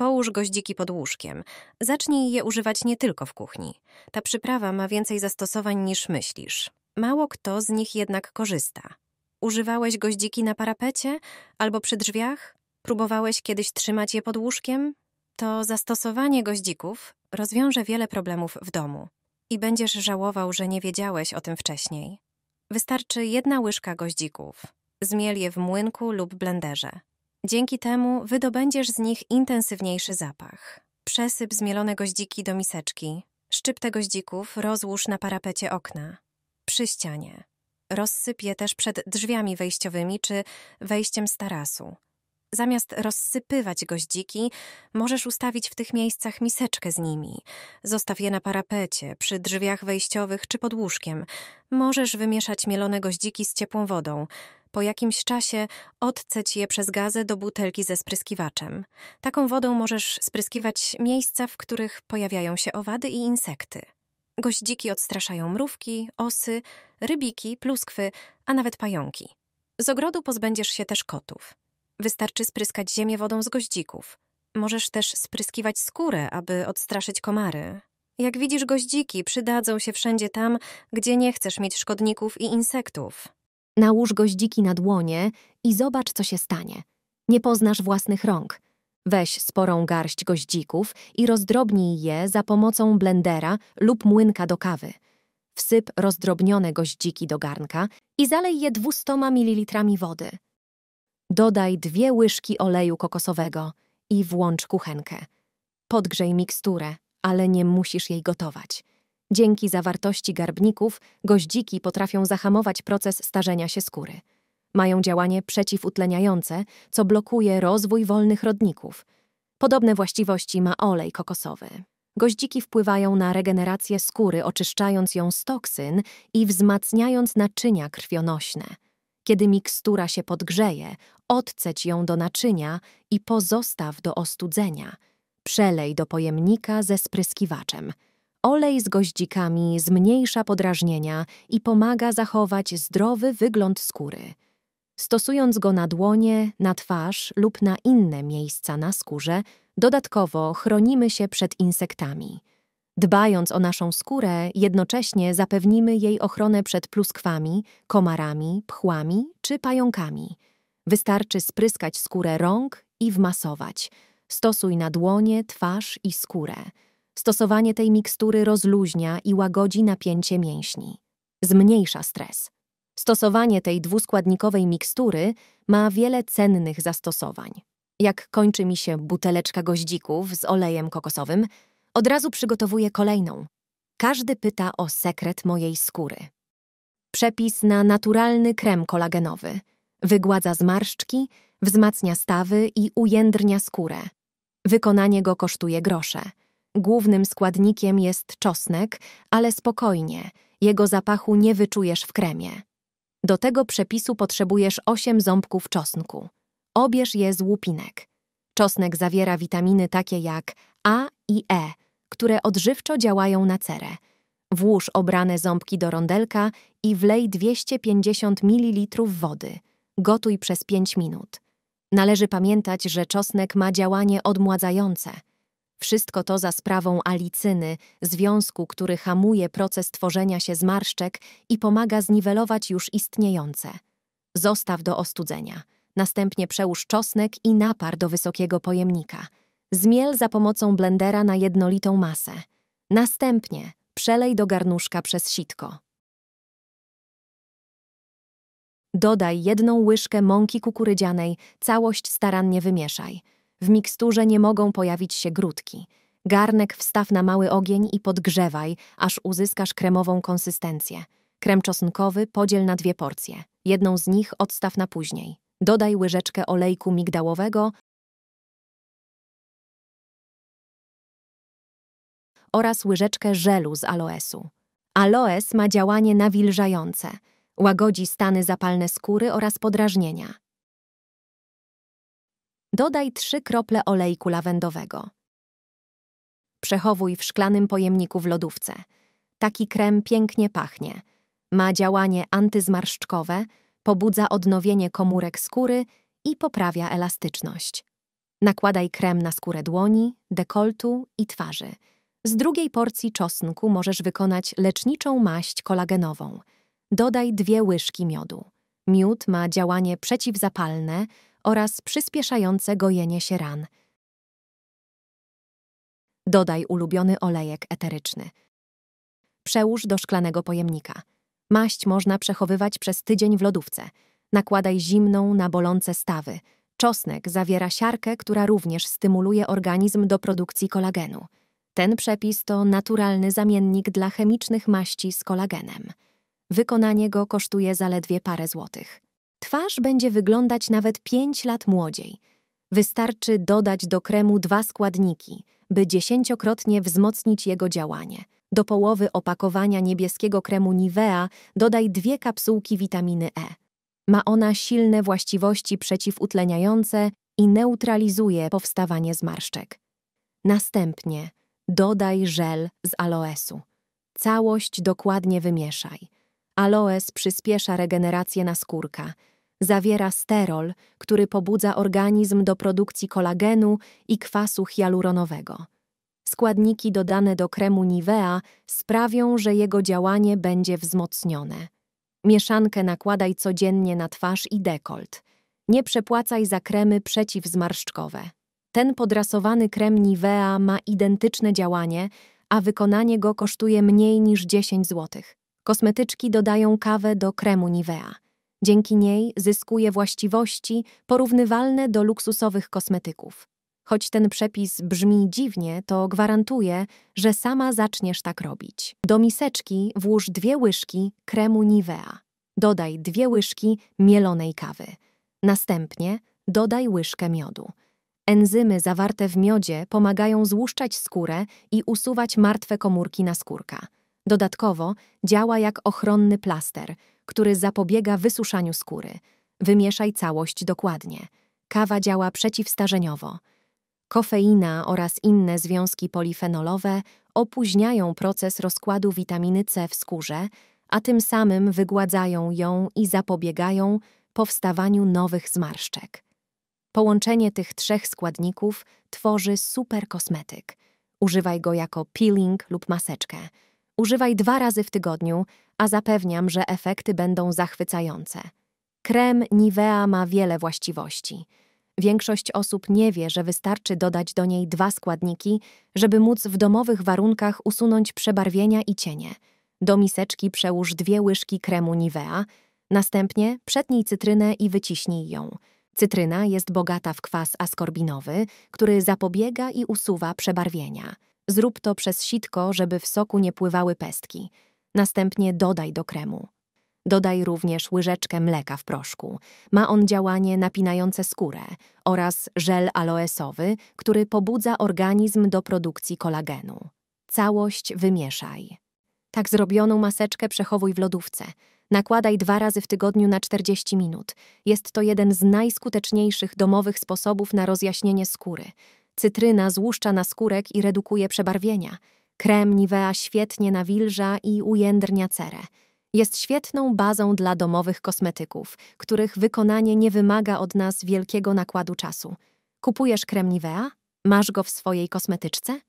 Połóż goździki pod łóżkiem. Zacznij je używać nie tylko w kuchni. Ta przyprawa ma więcej zastosowań niż myślisz. Mało kto z nich jednak korzysta. Używałeś goździki na parapecie albo przy drzwiach? Próbowałeś kiedyś trzymać je pod łóżkiem? To zastosowanie goździków rozwiąże wiele problemów w domu i będziesz żałował, że nie wiedziałeś o tym wcześniej. Wystarczy jedna łyżka goździków. Zmiel je w młynku lub blenderze. Dzięki temu wydobędziesz z nich intensywniejszy zapach. Przesyp zmielone goździki do miseczki. Szczyptę goździków rozłóż na parapecie okna. Przy ścianie. Rozsyp je też przed drzwiami wejściowymi czy wejściem z tarasu. Zamiast rozsypywać goździki, możesz ustawić w tych miejscach miseczkę z nimi. Zostaw je na parapecie, przy drzwiach wejściowych czy pod łóżkiem. Możesz wymieszać mielone goździki z ciepłą wodą. Po jakimś czasie odceć je przez gazę do butelki ze spryskiwaczem. Taką wodą możesz spryskiwać miejsca, w których pojawiają się owady i insekty. Goździki odstraszają mrówki, osy, rybiki, pluskwy, a nawet pająki. Z ogrodu pozbędziesz się też kotów. Wystarczy spryskać ziemię wodą z goździków. Możesz też spryskiwać skórę, aby odstraszyć komary. Jak widzisz, goździki przydadzą się wszędzie tam, gdzie nie chcesz mieć szkodników i insektów. Nałóż goździki na dłonie i zobacz, co się stanie. Nie poznasz własnych rąk. Weź sporą garść goździków i rozdrobnij je za pomocą blendera lub młynka do kawy. Wsyp rozdrobnione goździki do garnka i zalej je 200 ml wody. Dodaj dwie łyżki oleju kokosowego i włącz kuchenkę. Podgrzej miksturę, ale nie musisz jej gotować. Dzięki zawartości garbników goździki potrafią zahamować proces starzenia się skóry. Mają działanie przeciwutleniające, co blokuje rozwój wolnych rodników. Podobne właściwości ma olej kokosowy. Goździki wpływają na regenerację skóry, oczyszczając ją z toksyn i wzmacniając naczynia krwionośne. Kiedy mikstura się podgrzeje, odceć ją do naczynia i pozostaw do ostudzenia. Przelej do pojemnika ze spryskiwaczem. Olej z goździkami zmniejsza podrażnienia i pomaga zachować zdrowy wygląd skóry. Stosując go na dłonie, na twarz lub na inne miejsca na skórze, dodatkowo chronimy się przed insektami. Dbając o naszą skórę, jednocześnie zapewnimy jej ochronę przed pluskwami, komarami, pchłami czy pająkami. Wystarczy spryskać skórę rąk i wmasować. Stosuj na dłonie, twarz i skórę. Stosowanie tej mikstury rozluźnia i łagodzi napięcie mięśni. Zmniejsza stres. Stosowanie tej dwuskładnikowej mikstury ma wiele cennych zastosowań. Jak kończy mi się buteleczka goździków z olejem kokosowym, od razu przygotowuję kolejną. Każdy pyta o sekret mojej skóry. Przepis na naturalny krem kolagenowy. Wygładza zmarszczki, wzmacnia stawy i ujędrnia skórę. Wykonanie go kosztuje grosze. Głównym składnikiem jest czosnek, ale spokojnie, jego zapachu nie wyczujesz w kremie. Do tego przepisu potrzebujesz 8 ząbków czosnku. Obierz je z łupinek. Czosnek zawiera witaminy takie jak A i E, które odżywczo działają na cerę. Włóż obrane ząbki do rondelka i wlej 250 ml wody. Gotuj przez 5 minut. Należy pamiętać, że czosnek ma działanie odmładzające. Wszystko to za sprawą alicyny, związku, który hamuje proces tworzenia się zmarszczek i pomaga zniwelować już istniejące. Zostaw do ostudzenia. Następnie przełóż czosnek i napar do wysokiego pojemnika. Zmiel za pomocą blendera na jednolitą masę. Następnie przelej do garnuszka przez sitko. Dodaj jedną łyżkę mąki kukurydzianej, całość starannie wymieszaj. W miksturze nie mogą pojawić się grudki. Garnek wstaw na mały ogień i podgrzewaj, aż uzyskasz kremową konsystencję. Krem czosnkowy podziel na dwie porcje. Jedną z nich odstaw na później. Dodaj łyżeczkę olejku migdałowego oraz łyżeczkę żelu z aloesu. Aloes ma działanie nawilżające. Łagodzi stany zapalne skóry oraz podrażnienia. Dodaj trzy krople olejku lawendowego. Przechowuj w szklanym pojemniku w lodówce. Taki krem pięknie pachnie. Ma działanie antyzmarszczkowe, pobudza odnowienie komórek skóry i poprawia elastyczność. Nakładaj krem na skórę dłoni, dekoltu i twarzy. Z drugiej porcji czosnku możesz wykonać leczniczą maść kolagenową. Dodaj dwie łyżki miodu. Miód ma działanie przeciwzapalne oraz przyspieszające gojenie się ran. Dodaj ulubiony olejek eteryczny. Przełóż do szklanego pojemnika. Maść można przechowywać przez tydzień w lodówce. Nakładaj zimną na bolące stawy. Czosnek zawiera siarkę, która również stymuluje organizm do produkcji kolagenu. Ten przepis to naturalny zamiennik dla chemicznych maści z kolagenem. Wykonanie go kosztuje zaledwie parę złotych. Twarz będzie wyglądać nawet 5 lat młodziej. Wystarczy dodać do kremu dwa składniki, by dziesięciokrotnie wzmocnić jego działanie. Do połowy opakowania niebieskiego kremu Nivea dodaj dwie kapsułki witaminy E. Ma ona silne właściwości przeciwutleniające i neutralizuje powstawanie zmarszczek. Następnie dodaj żel z aloesu. Całość dokładnie wymieszaj. Aloes przyspiesza regenerację naskórka. Zawiera sterol, który pobudza organizm do produkcji kolagenu i kwasu hialuronowego. Składniki dodane do kremu Nivea sprawią, że jego działanie będzie wzmocnione. Mieszankę nakładaj codziennie na twarz i dekolt. Nie przepłacaj za kremy przeciwzmarszczkowe. Ten podrasowany krem Nivea ma identyczne działanie, a wykonanie go kosztuje mniej niż 10 zł. Kosmetyczki dodają kawę do kremu Nivea. Dzięki niej zyskuje właściwości porównywalne do luksusowych kosmetyków. Choć ten przepis brzmi dziwnie, to gwarantuję, że sama zaczniesz tak robić. Do miseczki włóż dwie łyżki kremu Nivea. Dodaj dwie łyżki mielonej kawy. Następnie dodaj łyżkę miodu. Enzymy zawarte w miodzie pomagają złuszczać skórę i usuwać martwe komórki naskórka. Dodatkowo działa jak ochronny plaster, który zapobiega wysuszaniu skóry. Wymieszaj całość dokładnie. Kawa działa przeciwstarzeniowo. Kofeina oraz inne związki polifenolowe opóźniają proces rozkładu witaminy C w skórze, a tym samym wygładzają ją i zapobiegają powstawaniu nowych zmarszczek. Połączenie tych trzech składników tworzy super kosmetyk. Używaj go jako peeling lub maseczkę. Używaj dwa razy w tygodniu, a zapewniam, że efekty będą zachwycające. Krem Nivea ma wiele właściwości. Większość osób nie wie, że wystarczy dodać do niej dwa składniki, żeby móc w domowych warunkach usunąć przebarwienia i cienie. Do miseczki przełóż dwie łyżki kremu Nivea, następnie przetnij cytrynę i wyciśnij ją. Cytryna jest bogata w kwas askorbinowy, który zapobiega i usuwa przebarwienia. Zrób to przez sitko, żeby w soku nie pływały pestki. Następnie dodaj do kremu. Dodaj również łyżeczkę mleka w proszku. Ma on działanie napinające skórę oraz żel aloesowy, który pobudza organizm do produkcji kolagenu. Całość wymieszaj. Tak zrobioną maseczkę przechowuj w lodówce. Nakładaj dwa razy w tygodniu na 40 minut. Jest to jeden z najskuteczniejszych domowych sposobów na rozjaśnienie skóry. Cytryna złuszcza naskórek i redukuje przebarwienia. Krem Nivea świetnie nawilża i ujędrnia cerę. Jest świetną bazą dla domowych kosmetyków, których wykonanie nie wymaga od nas wielkiego nakładu czasu. Kupujesz krem Nivea? Masz go w swojej kosmetyczce?